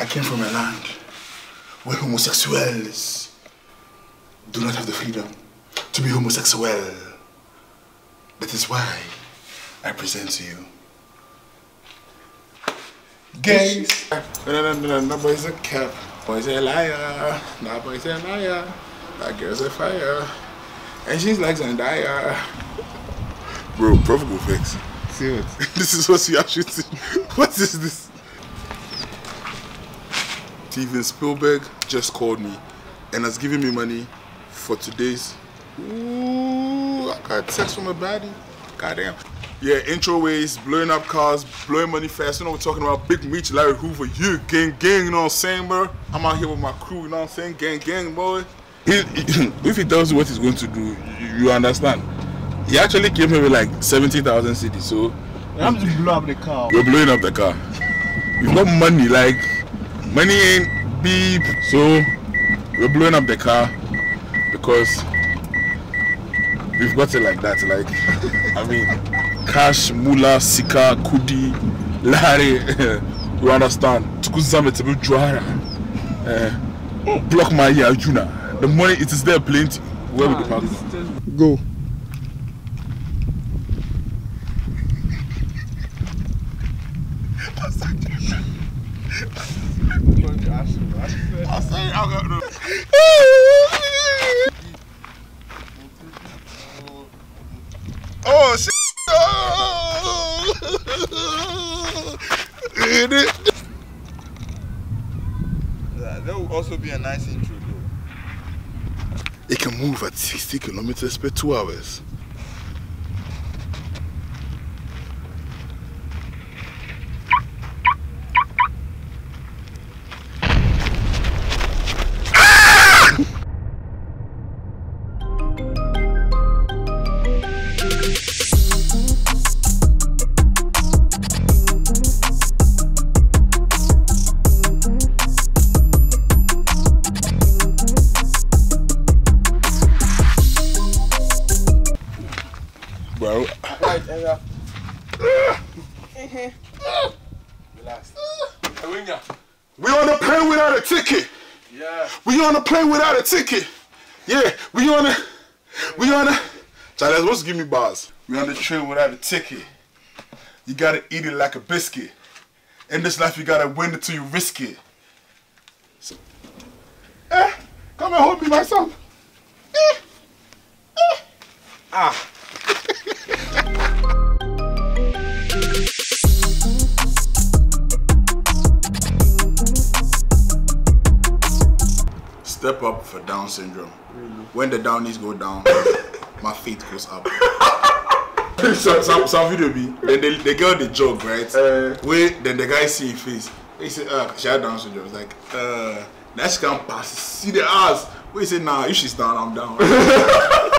I came from a land where homosexuals do not have the freedom to be homosexual. That is why I present to you gays. No, no, no, no, no, boy's a cap. Boy's a liar. No, boy's a liar. That girl's a fire. And she's like Zendaya. Bro, profitable fix. See what? this is what you are shooting. What is this? Steven Spielberg just called me and has given me money for today's. Ooh, I got text from a baddie. Goddamn. Yeah, intro ways, blowing up cars, blowing money fast. You know, we're talking about Big Meech, Larry Hoover, you gang, gang, you know what I'm saying, bro? I'm out here with my crew, you know what I'm saying? Gang, gang, boy. He, he- if he tells you what he's going to do, you, you understand. He actually came here with like 70,000 cedis, so I'm just blow up the car. we're blowing up the car. You've got money, like money ain't beep. So we're blowing up the car because we've got it like that. Like I mean, cash, mula, sika, kudi, lari. you understand? Tukuzame tebe juara. Eh, Block my ear, Juna. The money it is there plenty. Where we the park? Go. I say I got no. Oh shit! Oh. It- That would also be a nice intro. It can move at 60 kilometers per two hours. Right, Ella. relax. We on the plane without a ticket. Yeah. We on the plane without a ticket. Yeah, we on the, we on. Charlie, supposed to give me bars. We on the train without a ticket. You gotta eat it like a biscuit. In this life, you gotta win it till you risk it. So, eh, come and hold me, my son. Eh, eh. Ah. Step up for Down syndrome. When the downies go down, my feet goes up. so, some, some video be then they, the girl they joke right. Uh. Wait, then the guy see his face. He say, "Uh, she had Down syndrome." It's like, uh, that she can't pass. See the ass. We say, "Nah, if she's down, I'm down."